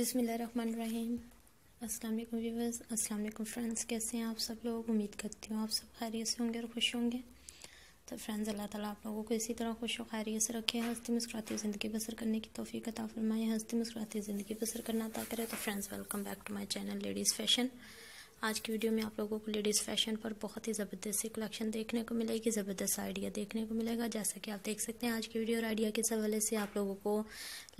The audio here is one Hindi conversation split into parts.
बिसमीम अस्सलाम वालेकुम व्यूवर्स अस्सलाम वालेकुम फ्रेंड्स, कैसे हैं आप सब लोग? उम्मीद करती हूँ आप सब खैरियत से होंगे और खुश होंगे। तो फ्रेंड्स, अल्लाह ताला आप लोगों को इसी तरह खुश और खैरियत से रखे, हंसती मुस्कुराती ज़िंदगी बसर करने की तोफ़ी अता फरमाए, हंसती मुस्कुराती ज़िंदगी बसर करना अता करें। तो friends welcome back to my channel ladies fashion आज की वीडियो में आप लोगों को लेडीज़ फ़ैशन पर बहुत ही ज़बरदस्त सी कलेक्शन देखने को मिलेगी, ज़बरदस्त आइडिया देखने को मिलेगा। जैसा कि आप देख सकते हैं, आज की वीडियो और आइडिया के हवाले से आप लोगों को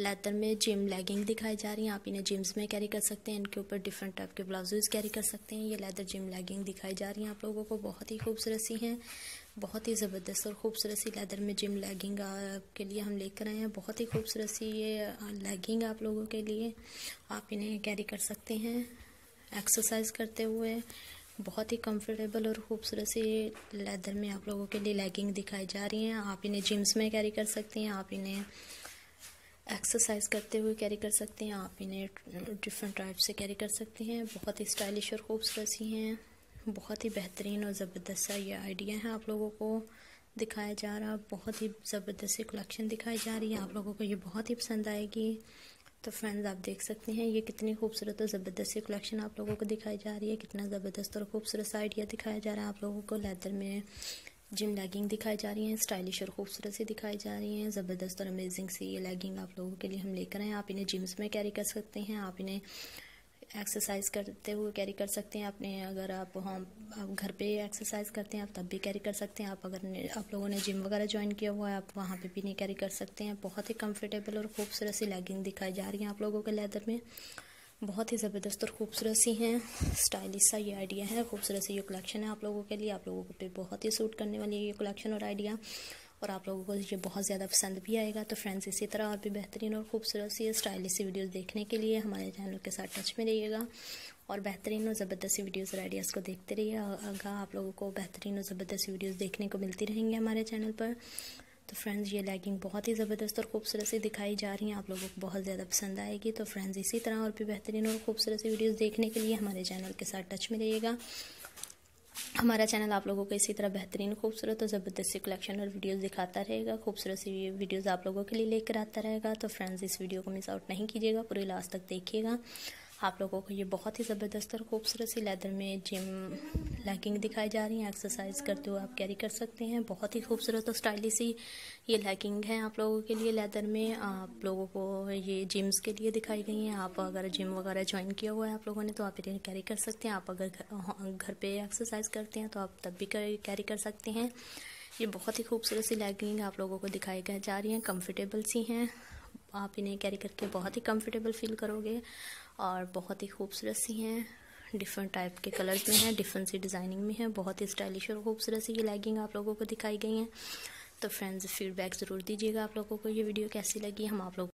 लेदर में जिम लेगिंग दिखाई जा रही है। आप इन्हें जिम्स में कैरी कर सकते हैं, इनके ऊपर डिफरेंट टाइप के ब्लाउजेज कैरी कर सकते हैं। ये लेदर जिम लेगिंग दिखाई जा रही हैं आप लोगों को। बहुत ही खूबसूरत सी हैं, बहुत ही ज़बरदस्त और खूबसूरत सी लेदर में जिम लेगिंग के लिए हम लेकर आए हैं। बहुत ही खूबसूरत सी ये लेगिंग आप लोगों के लिए आप इन्हें कैरी कर सकते हैं। एक्सरसाइज करते हुए बहुत ही कंफर्टेबल और खूबसूरत सी लेदर में आप लोगों के लिए लेगिंग दिखाई जा रही हैं। आप इन्हें जिम्स में कैरी कर सकते हैं, आप इन्हें एक्सरसाइज करते हुए कैरी कर सकते हैं, आप इन्हें डिफरेंट टाइप से कैरी कर सकते हैं। बहुत ही स्टाइलिश और खूबसूरत सी हैं। बहुत ही बेहतरीन और ज़बरदस्त सा ये आइडिया है आप लोगों को दिखाया जा रहा। बहुत ही ज़बरदस्त सी कलेक्शन दिखाई जा रही है। आप लोगों को ये बहुत ही पसंद आएगी। तो फ्रेंड्स आप देख सकते हैं, ये कितनी खूबसूरत और ज़बरदस्त सी कलेक्शन आप लोगों को दिखाई जा रही है। कितना ज़बरदस्त और खूबसूरत सा आइडिया दिखाया जा रहा है। आप लोगों को लेदर में जिम लेगिंग दिखाई जा रही हैं स्टाइलिश और खूबसूरत सी दिखाई जा रही हैं। ज़बरदस्त और अमेजिंग सी ये लेगिंग आप लोगों के लिए हम लेकर आए आप इन्हें जिम्स में कैरी कर सकते हैं, आप इन्हें एक्सरसाइज करते हुए कैरी कर सकते हैं। अपने अगर आप हम आप घर पे एक्सरसाइज करते हैं, आप तब भी कैरी कर सकते हैं। आप अगर आप लोगों ने जिम वगैरह ज्वाइन किया हुआ है, आप वहाँ पे भी नहीं कैरी कर सकते हैं। बहुत ही कंफर्टेबल और खूबसूरत सी लेगिंग दिखाई जा रही है आप लोगों के लेदर में। बहुत ही ज़बरदस्त और खूबसूरत सी हैं। स्टाइलिश सा ये आइडिया है। खूबसूरत सी ये कलेक्शन है आप लोगों के लिए। आप लोगों को बहुत ही सूट करने वाली है ये कलेक्शन और आइडिया और आप लोगों को ये बहुत ज़्यादा पसंद भी आएगा। तो फ्रेंड्स इसी तरह और भी बेहतरीन और खूबसूरत सी स्टाइलिश सी वीडियोस देखने के लिए हमारे चैनल के साथ टच में रहिएगा। और बेहतरीन और ज़बरदस्त वीडियोज़ और आइडियाज़ को देखते रहिए। अगर आप लोगों को बेहतरीन और ज़बरदस्त वीडियोज़ देखने को मिलती रहेंगी हमारे चैनल पर तो फ्रेंड्स ये लैगिंग बहुत ही ज़बरदस्त और खूबसूरत सी दिखाई जा रही हैं। आप लोगों को बहुत ज़्यादा पसंद आएगी। तो फ्रेंड्स इसी तरह और भी बेहतरीन और खूबसूरत सी वीडियोस देखने के लिए हमारे चैनल के साथ टच में रहिएगा। हमारा चैनल आप लोगों को इसी तरह बेहतरीन, खूबसूरत और ज़बरदस्ती कलेक्शन और वीडियोस दिखाता रहेगा। खूबसूरत सी वीडियोस आप लोगों के लिए लेकर आता रहेगा। तो फ्रेंड्स इस वीडियो को मिस आउट नहीं कीजिएगा। पूरे लास्ट तक देखिएगा। आप लोगों को ये बहुत ही ज़बरदस्त और खूबसूरत सी लेदर में जिम लेगिंग दिखाई जा रही है। एक्सरसाइज करते हुए आप कैरी कर सकते हैं। बहुत ही खूबसूरत और स्टाइलिश सी ये लैगिंग है आप लोगों के लिए लेदर में। आप लोगों को ये जिम्स के लिए दिखाई गई हैं। आप अगर जिम वगैरह ज्वाइन किया हुआ है आप लोगों ने तो आप इन्हें कैरी कर सकते हैं। आप अगर घर पे एक्सरसाइज करते हैं तो आप तब भी कैरी कर सकते हैं। ये बहुत ही खूबसूरत सी लैगिंग आप लोगों को दिखाई जा रही हैं। कम्फर्टेबल सी हैं। आप इन्हें कैरी करके बहुत ही कंफर्टेबल फील करोगे। और बहुत ही खूबसूरत सी हैं। डिफरेंट टाइप के कलर्स में हैं डिफरेंट सी डिज़ाइनिंग में है। बहुत ही स्टाइलिश और खूबसूरत सी ये लैगिंग आप लोगों को दिखाई गई हैं। तो फ्रेंड्स फीडबैक ज़रूर दीजिएगा आप लोगों को ये वीडियो कैसी लगी, हम आप लोग